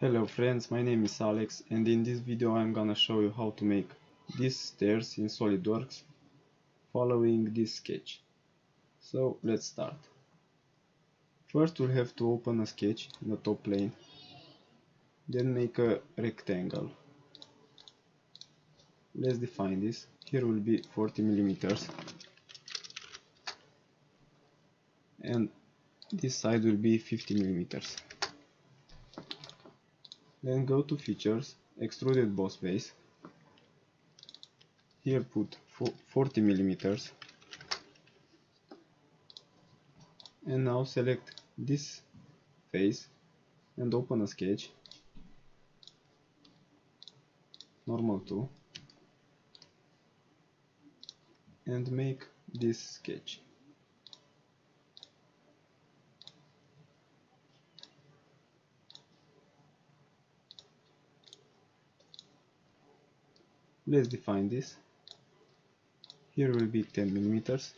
Hello friends, my name is Alex and in this video I'm gonna show you how to make these stairs in SolidWorks following this sketch. So let's start. First we'll have to open a sketch in the top plane, then make a rectangle. Let's define this. Here will be 40 millimeters and this side will be 50 millimeters. Then go to features, extruded boss base. Here put 40 millimeters. And now select this face and open a sketch. Normal To. And make this sketch. Let's define this. Here will be 10 millimeters.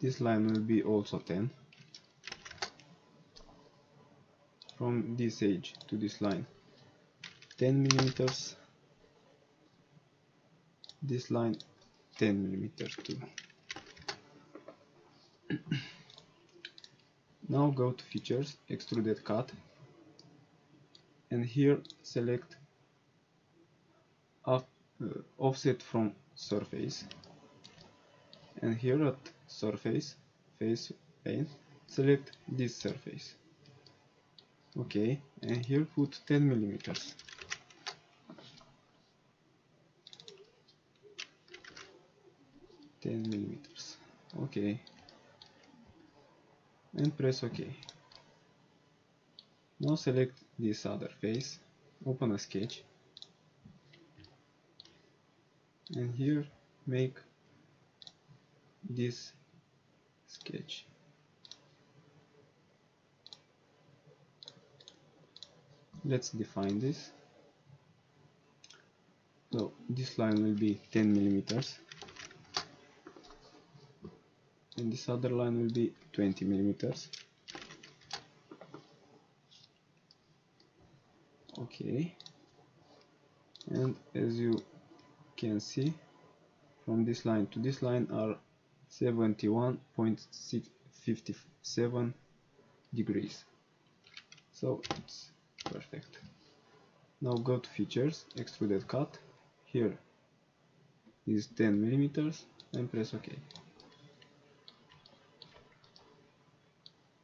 This line will be also 10 from this edge to this line 10 millimeters. This line 10 millimeters too. Now go to features extruded cut and here select uh, offset from surface and here at surface face pane select this surface okay and here put 10 millimeters Ten millimeters. Okay. And press OK. Now select this other face, open a sketch, and here make this sketch. Let's define this. So this line will be 10 millimeters and this other line will be 20 millimeters okay. And as you can see from this line to this line are 71.657 degrees. So it's perfect. Now go to features extruded cut. Here is 10 millimeters and press ok.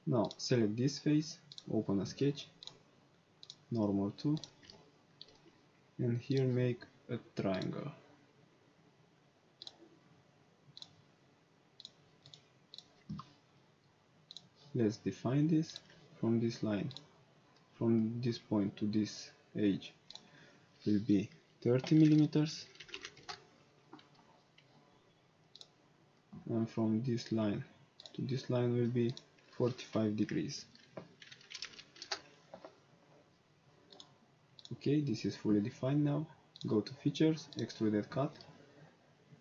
Now select this face open a sketch normal to and here make a triangle. Let's define this from this line. From this point to this edge will be 30 millimeters. And from this line to this line will be 45 degrees okay this is fully defined now. Go to features extruded cut.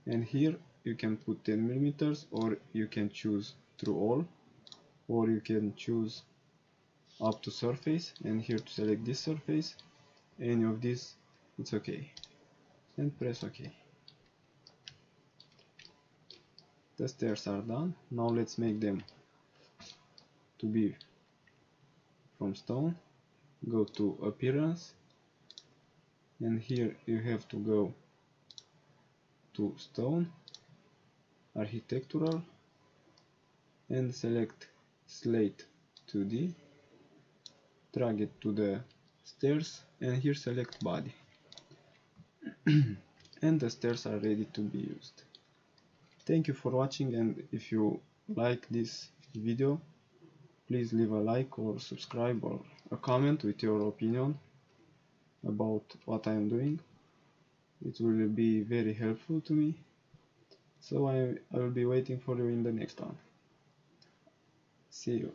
And here you can put 10 millimeters or you can choose through all. Or you can choose up to surface and here to select this surface. Any of this it's okay. And press ok the stairs are done. Now let's make them to be from stone. Go to appearance and here you have to go to stone architectural and select slate 2d drag it to the stairs and here select body. And the stairs are ready to be used. Thank you for watching and if you like this video please leave a like or subscribe or a comment with your opinion about what I am doing. It will be very helpful to me. So I, I will be waiting for you in the next one. See you.